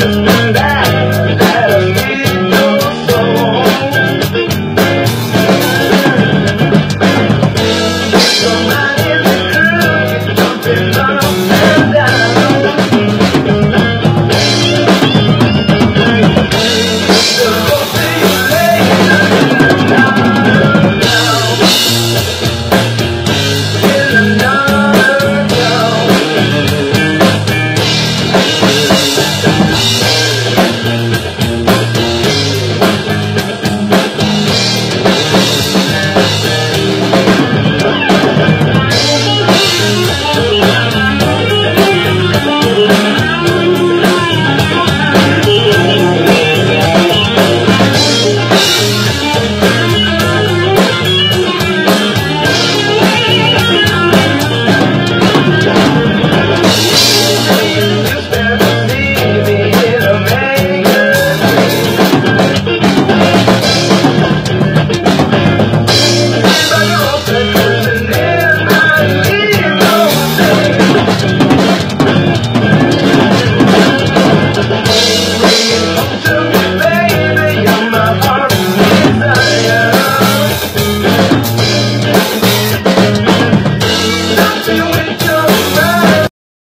So much.